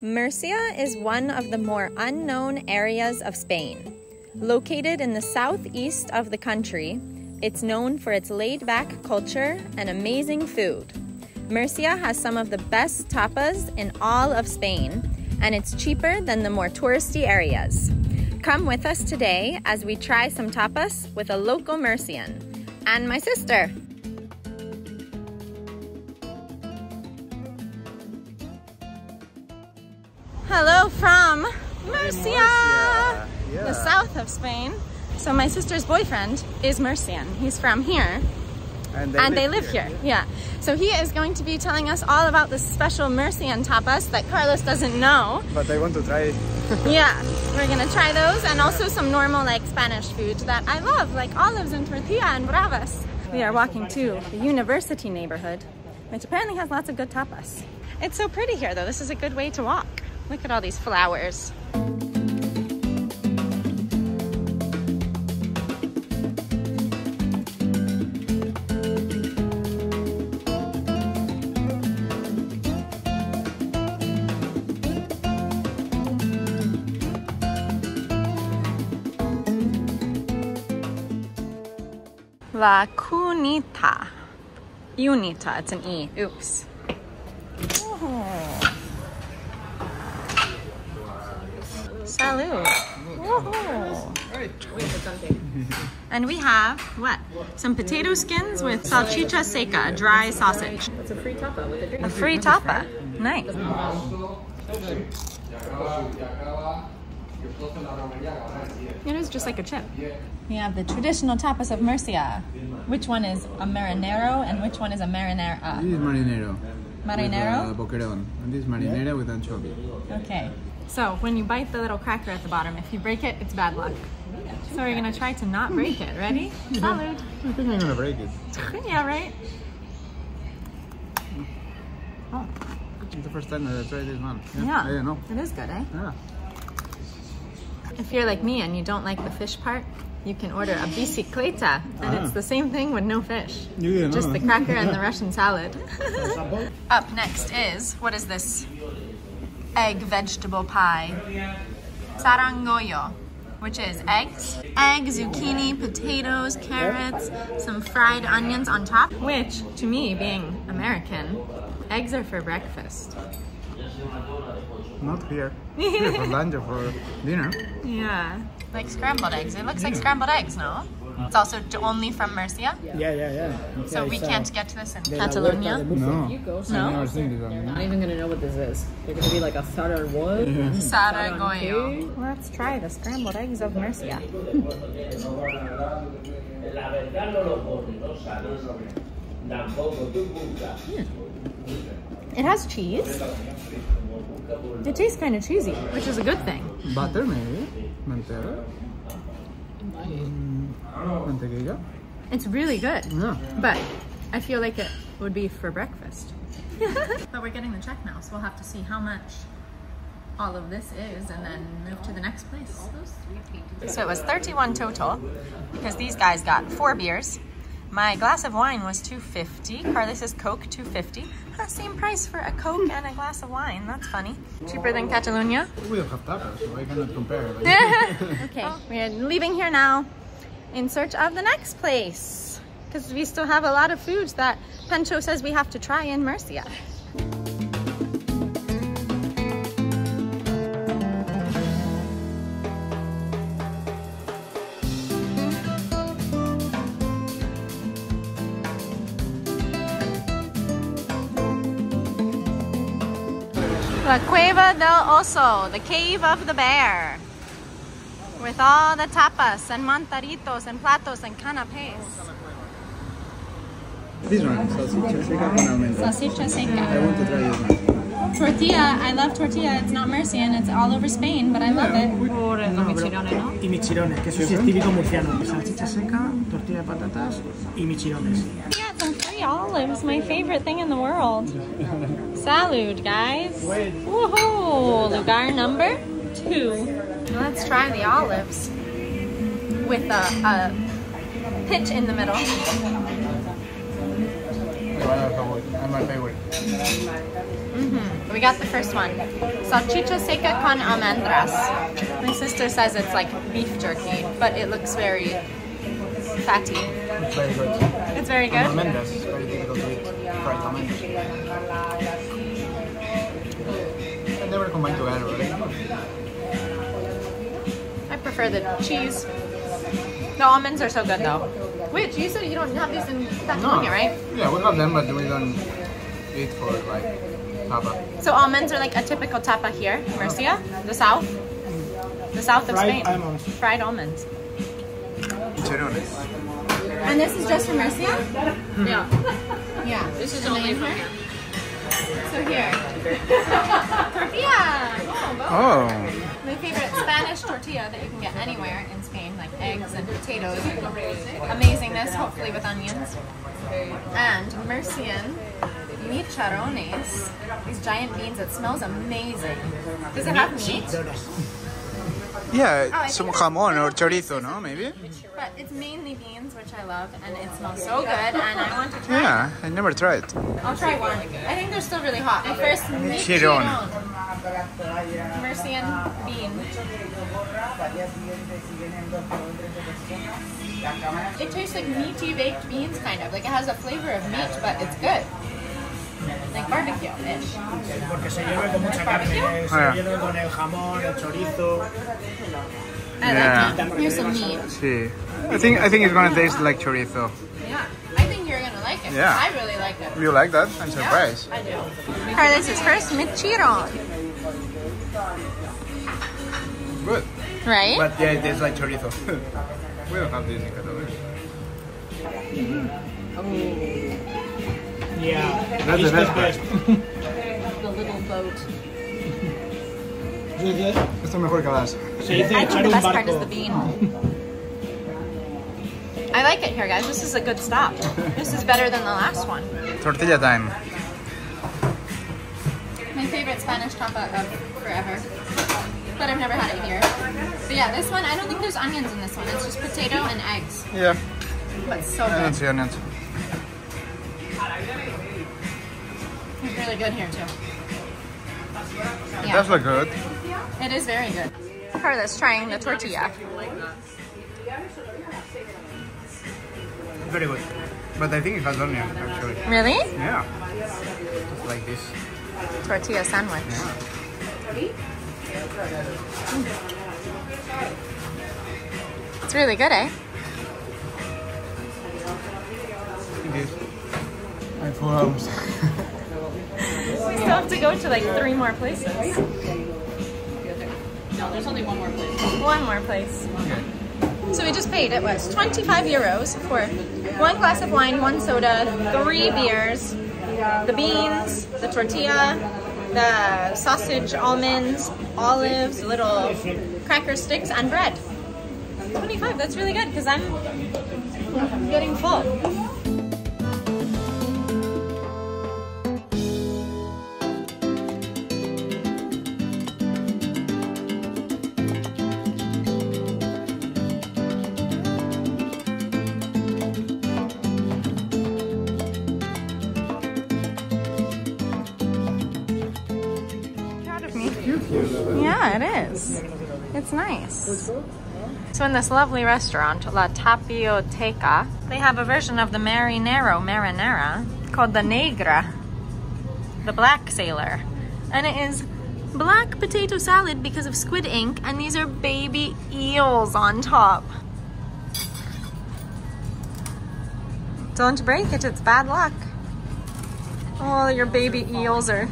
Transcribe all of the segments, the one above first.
Murcia is one of the more unknown areas of Spain. Located in the southeast of the country, it's known for its laid back culture and amazing food. Murcia has some of the best tapas in all of Spain, and it's cheaper than the more touristy areas. Come with us today as we try some tapas with a local Murcian and my sister. Hello from Murcia, Yeah. the south of Spain. So my sister's boyfriend is Murcian. He's from here And and they live here. Yeah. So he is going to be telling us all about the special Murcian tapas that Carlos doesn't know. But I want to try. Yeah, we're gonna try those and also some normal like Spanish food that I love, like olives and tortilla and bravas. We are walking to the university neighborhood, which apparently has lots of good tapas. It's so pretty here though. This is a good way to walk. Look at all these flowers. La Cunita. Unita, it's an E. Oops. Oh. Salud. Woohoo. And we have what? Some potato skins with salchicha seca, dry sausage. It's a free tapa with a drink. A free tapa. Nice. It is just like a chip. We have the traditional tapas of Murcia. Which one is a marinero and which one is a marinera? This is marinero. Marinero? With, uh, boquerón. And this is marinera with anchovy. Okay. So when you bite the little cracker at the bottom, if you break it, it's bad luck. So we're gonna try to not break it. Ready? Salud. I think I'm gonna break it. Yeah, right? Oh, It's the first time that I tried this one. yeah. I don't know. It is good, eh? Yeah. If you're like me and you don't like the fish part, you can order a bicicleta, and Ah. it's the same thing with no fish. You didn't Just know the cracker and the Russian salad. Up next is, what is this? Egg vegetable pie. Zarangollo, which is eggs, egg, zucchini, potatoes, carrots, some fried onions on top, which, to me, being American, eggs are for breakfast. Not here. Here for lunch or for dinner. Yeah. Like scrambled eggs. It looks like scrambled eggs, no? It's also only from Murcia, Yeah, yeah, yeah. so Yeah, we it's, uh, can't get to this in de Catalonia. de Murcia. No. You go. I've No? never seen this one. I'm not even gonna know what this is. They're gonna be like a Sara wood. Saragoyo. Let's try the scrambled eggs of Murcia. It has cheese. It tastes kind of cheesy, which is a good thing. Butter maybe. Manteca. Mm, mantequilla. It's really good, Yeah. but I feel like it would be for breakfast. but we're getting the check now, so we'll have to see how much all of this is and then move to the next place. So it was 31 total because these guys got four beers. My glass of wine was 250. Carlos's Coke 250. Huh, Same price for a Coke and a glass of wine. That's funny. Cheaper than Catalonia. We don't have tacos, so I cannot compare. okay, oh. we're leaving here now in search of the next place because we still have a lot of foods that Pancho says we have to try in Murcia. La Cueva del Oso, the cave of the bear. With all the tapas and montaditos and platos and canapes. this one, salchicha seca con almendra. Salsicha I want to try this one. Tortilla, I love tortilla. It's not Murcian, it's all over Spain, but I love it. Por el michirone, ¿no? Y michirones, que eso sí es típico murciano. Salchicha seca, tortilla de patatas y michirones. We got some free olives, my favorite thing in the world. Salud, guys. Woohoo! Lugar number two. Let's try the olives with a, a pitch in the middle. Rather favorite. I'm my favorite. We got the first one. Salchicha seca con almendras. My sister says it's like beef jerky, but it looks very fatty. It's very good. It's very good. Almendras. I prefer the cheese. The almonds are so good though. Wait, you said you don't have these in Catalonia, right? Yeah, we have them, but we don't eat for like tapa. So almonds are like a typical tapa here, Murcia, the south, the south of Fried Spain. almonds. Fried almonds. Chicharrones. And this is just for Murcia? Hmm. Yeah. Yeah. This is only for here. So here. tortilla. Oh. oh My favorite Spanish tortilla that you can get anywhere in Spain, like eggs and potatoes and amazingness, hopefully with onions. And Murcian chicharrones, these giant beans that smells amazing. Does it have meat? Yeah, Oh, some jamon or chorizo, no? Maybe? But it's mainly beans, which I love, and it smells so good, and I want to try Yeah, I never tried. I'll try one. I think they're still really hot. My first meat Chirón. chirón. Murcian bean. It tastes like meaty baked beans, kind of. Like it has a flavor of meat, but it's good. Like barbecue-ish. Porque se hierve con mucha carne. Se Ah. hierve con el jamón, el chorizo. I Yeah. like it. Here's some meat. See. I think I think it's gonna taste like chorizo. Yeah. I think you're gonna like it. Yeah. I really like it. You like that? I'm surprised. I do. Carlos' first michiron. Good. Right? But yeah, it tastes like chorizo. we don't have this in Catalonia. Oh. Yeah. That's the best part. the little boat. Se dice, Esto es mejor que las. se I think the best part is the bean. I like it here, guys. This is a good stop. This is better than the last one. Tortilla time. My favorite Spanish tapa of forever. But I've never had it here. But yeah, this one, I don't think there's onions in this one. It's just potato and eggs. Yeah, But so I don't good. see onions. It's really good here too. It Yeah. does look good. It is very good. Carlos trying the tortilla. Very good. But I think it has onion, actually. Really? Yeah. Just like this. Tortilla sandwich. It's really good, eh? It is. My full. We still have to go to like three more places. No, there's only one more place. One more place. So we just paid, it was 25 euros for one glass of wine, one soda, three beers, the beans, the tortilla, the sausage, almonds, olives, little cracker sticks, and bread. 25, that's really good because I'm getting full. It is. It's nice. So in this lovely restaurant, La Tapioteca, they have a version of the marinero marinera called the Negra, the black sailor. And it is black potato salad because of squid ink, and these are baby eels on top. Don't break it, it's bad luck. Oh, your baby eels are.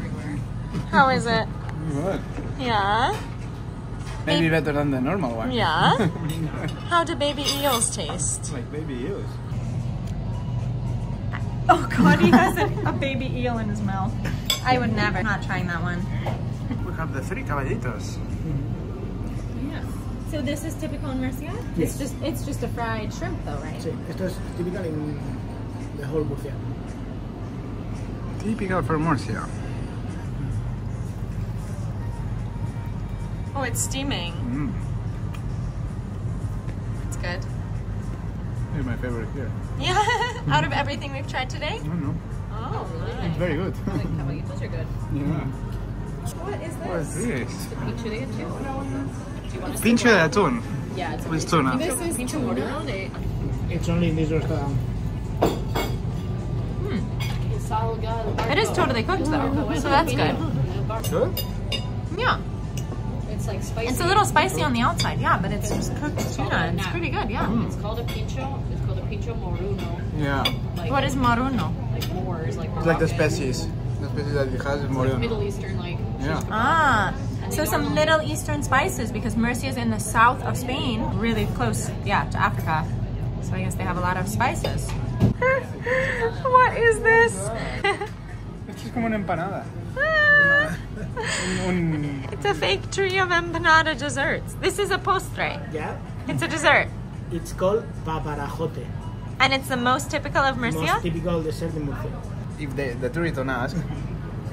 How is it? Good. Yeah? Maybe better than the normal one. Yeah? How do baby eels taste? like baby eels. Oh god, he has a, a baby eel in his mouth. I would never. I'm Not trying that one. We have the three caballitos. So this is typical in Murcia? It's just it's just a fried shrimp though, right? Sí, esto es típico en the whole Murcia. Typical for Murcia. Oh, it's steaming. Mm. It's good. It's my favorite here. Yeah. Out of everything we've tried today? I don't know. Oh, It's very good. Caballitos are good. yeah. What is What is this? The pincho de atún. Do you want to Pincho de atún Yeah, it's with tuna. This is pincho tuna. moreno de It's only in this restaurant. salga. It is totally cooked though, so that's good. Good? Yeah, It's like spicy. it's a little spicy on the outside, yeah, but it's just cooked tuna. It's pretty good, yeah. It's called a pincho. It's called a pincho moruno. Yeah. Like, What is maruno? like Moors, like It's like the Moroccan. species. The species that it has is Moreno. Middle Eastern, like Yeah. Ah, so some Middle Eastern spices because Murcia is in the south of Spain, really close, yeah, to Africa. So I guess they have a lot of spices. what is this? Esto es como una empanada. Un, it's a fake tree of empanada desserts. This is a postre. yeah. It's a dessert. It's called paparajote. And it's the most typical of Murcia? Most typical dessert in Murcia. If they, the tourists don't ask,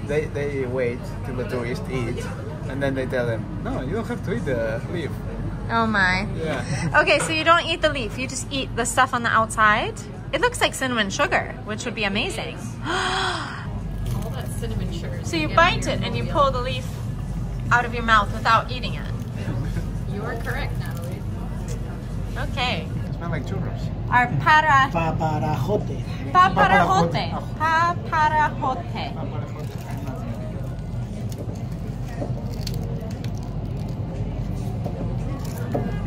they, they wait till the tourists eat, and then they tell them, no, you don't have to eat the leaf. Oh my. Yeah. Okay, so you don't eat the leaf, you just eat the stuff on the outside. It looks like cinnamon sugar, which would be amazing. all that cinnamon sugar. So you bite it and you pull the leaf out of your mouth without eating it. You are correct, Natalie. Okay. It smells like churros. Our para Paparajote. paparajote. Paparajote.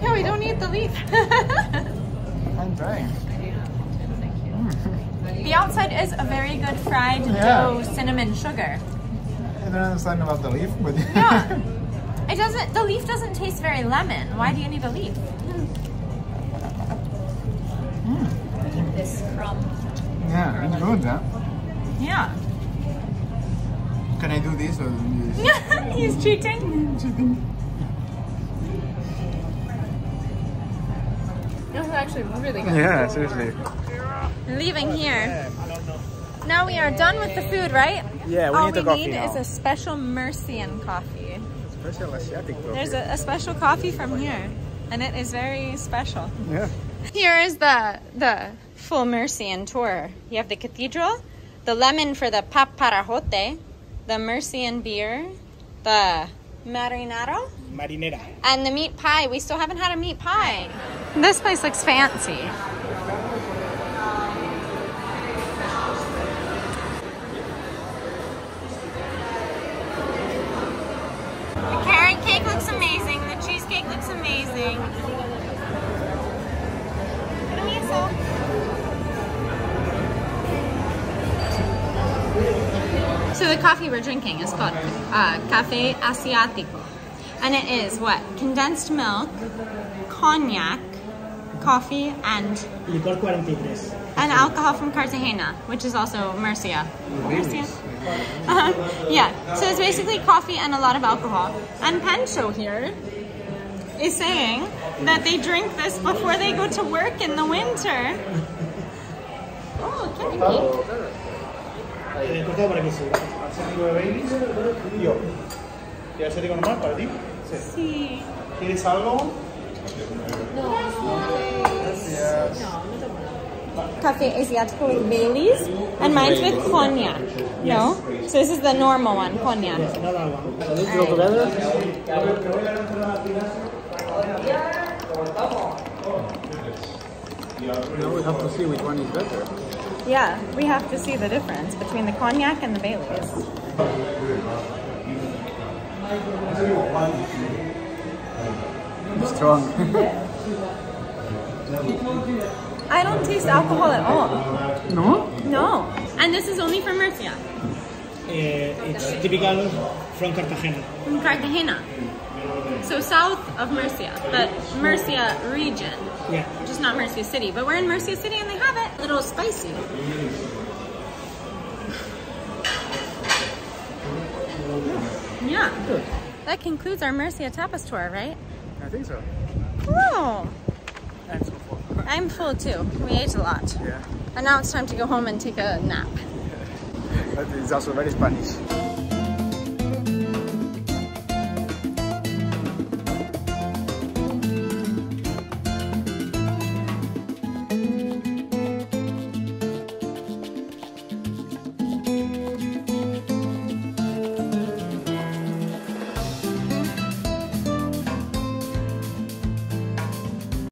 Yeah, we don't need the leaf. I'm trying. the outside is a very good fried Yeah. dough cinnamon sugar. I don't understand about the leaf, but Yeah. It doesn't the leaf doesn't taste very lemon. Why do you need a leaf? Hmm. This crumb. yeah, it's good, huh? Yeah. Can I do this or this? He's cheating. This is actually really good. Yeah, seriously. Leaving here. Now we are done with the food, right? Yeah, we All need the we coffee need now. is a special Murcian coffee. Special Asiatic coffee. There's a, a special coffee from here, and it is very special. Yeah. Here is the the full Murcian tour. You have the cathedral, the lemon for the paparajote, the Murcian beer, the marinero, Marinera. and the meat pie. We still haven't had a meat pie. This place looks fancy. The looks amazing. Permiso. So the coffee we're drinking is called uh, Cafe Asiático. And it is what? Condensed milk, cognac, coffee, and Licor 43. and alcohol from Cartagena, which is also Murcia. Murcia. Uh, yeah, so it's basically coffee and a lot of alcohol. And Pancho here is saying that they drink this before they go to work in the winter. Oh, carrot cake. Eh, cortado por aquí, sí. Asiático de Baileys y yo. ¿Y asiático normal para ti? Sí. ¿Quieres algo? Cafe Asiático with Baileys, and mine's with cognac. No? So this is the normal one, cognac. Nada, agua. Now we have to see which one is better. Yeah, we have to see the difference between the cognac and the Baileys. Strong. I don't taste alcohol at all. no? No. And this is only from Murcia, Eh, it's typical from Cartagena. from Cartagena. So south of Murcia, but Murcia region, Yeah. just not Murcia City. But we're in Murcia City and they have it. A little spicy. Yeah. That concludes our Murcia tapas tour, right? I think so. Oh, I'm so full. I'm full too. We ate a lot. Yeah. And now it's time to go home and take a nap. But it's also very Spanish.